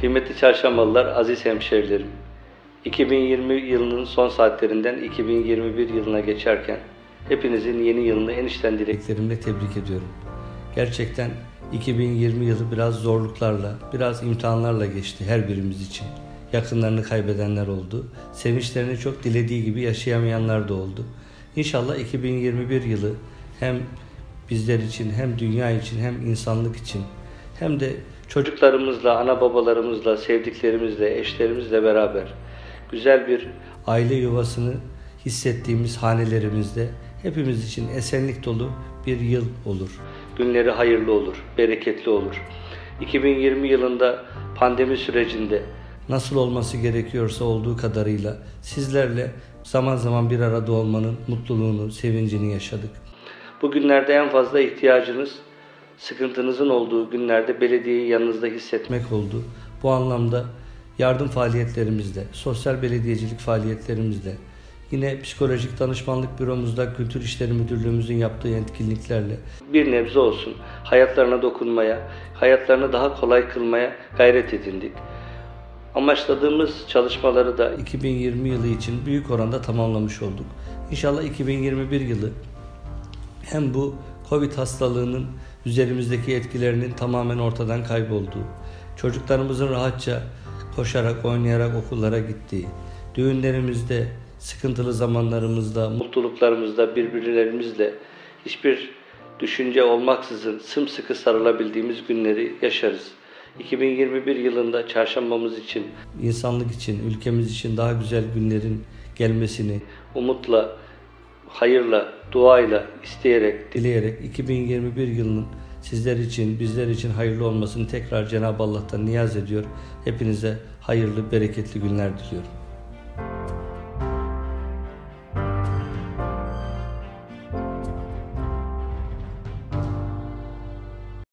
Kıymetli çarşambalılar, aziz hemşerilerim. 2020 yılının son saatlerinden 2021 yılına geçerken hepinizin yeni yılını en içten dileklerimle tebrik ediyorum. Gerçekten 2020 yılı biraz zorluklarla, biraz imtihanlarla geçti her birimiz için. Yakınlarını kaybedenler oldu. Sevinçlerini çok dilediği gibi yaşayamayanlar da oldu. İnşallah 2021 yılı hem bizler için hem dünya için hem insanlık için hem de çocuklarımızla, ana babalarımızla, sevdiklerimizle, eşlerimizle beraber güzel bir aile yuvasını hissettiğimiz hanelerimizde hepimiz için esenlik dolu bir yıl olur. Günleri hayırlı olur, bereketli olur. 2020 yılında pandemi sürecinde nasıl olması gerekiyorsa olduğu kadarıyla sizlerle zaman zaman bir arada olmanın mutluluğunu, sevincini yaşadık. Bugünlerde en fazla ihtiyacınız, sıkıntınızın olduğu günlerde belediyeyi yanınızda hissetmek oldu. Bu anlamda yardım faaliyetlerimizde, sosyal belediyecilik faaliyetlerimizde, yine psikolojik danışmanlık büromuzda Kültür İşleri Müdürlüğümüzün yaptığı etkinliklerle bir nebze olsun hayatlarına dokunmaya, hayatlarını daha kolay kılmaya gayret edindik. Amaçladığımız çalışmaları da 2020 yılı için büyük oranda tamamlamış olduk. İnşallah 2021 yılı hem bu Covid hastalığının üzerimizdeki etkilerinin tamamen ortadan kaybolduğu, çocuklarımızın rahatça koşarak, oynayarak okullara gittiği, düğünlerimizde, sıkıntılı zamanlarımızda, mutluluklarımızda birbirlerimizle hiçbir düşünce olmaksızın sımsıkı sarılabildiğimiz günleri yaşarız. 2021 yılında çarşambamız için, insanlık için, ülkemiz için daha güzel günlerin gelmesini umutla, hayırla, duayla, isteyerek, dileyerek 2021 yılının sizler için, bizler için hayırlı olmasını tekrar Cenab-ı Allah'tan niyaz ediyor. Hepinize hayırlı, bereketli günler diliyorum.